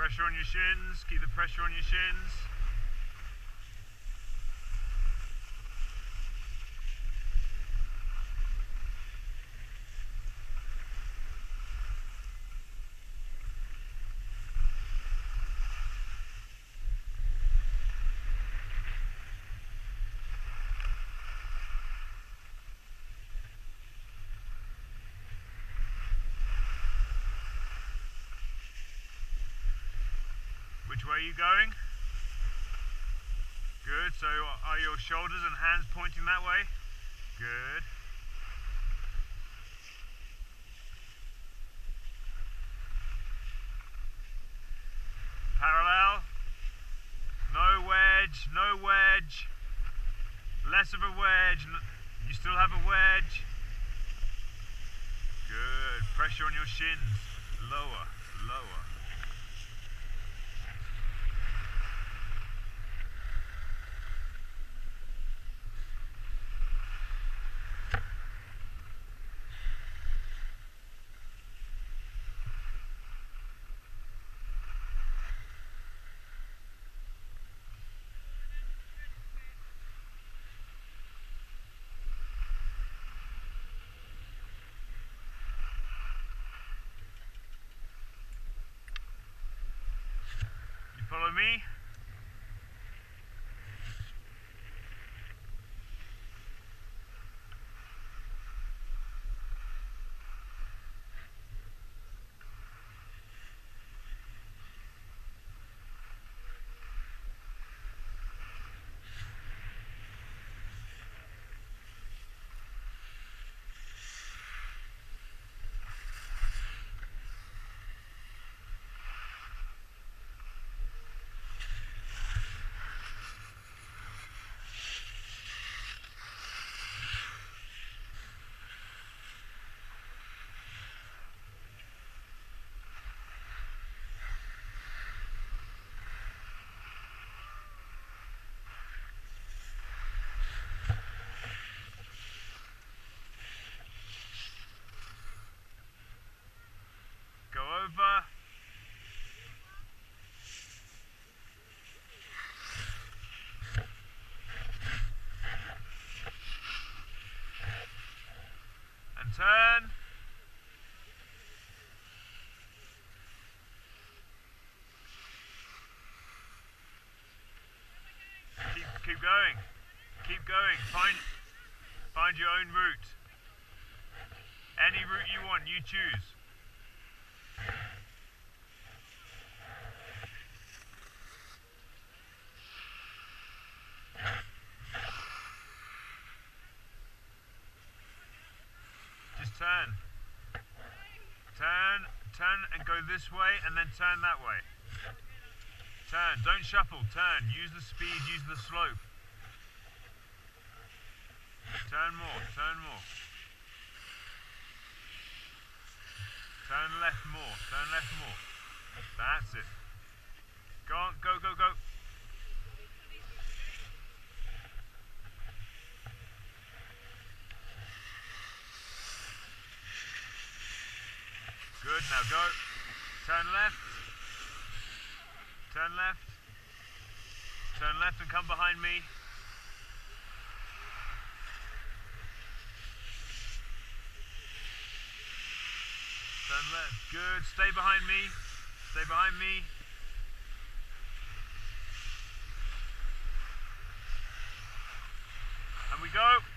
pressure on your shins. Keep the pressure on your shins. Which way are you going? Good, so are your shoulders and hands pointing that way? Good. Parallel. No wedge, no wedge. Less of a wedge. You still have a wedge. Good. Pressure on your shins. Lower, lower. Follow me? Go over. And turn. Keep, keep going. Keep going. Find, find your own route. Any route you want, you choose. Turn. Turn, turn and go this way and then turn that way. Turn, don't shuffle, turn. Use the speed, use the slope. Turn more, turn more. Turn left more, turn left more. That's it. Go on, go, go, go. Good, now go. Turn left. Turn left. Turn left and come behind me. Turn left. Good. Stay behind me. Stay behind me. And we go.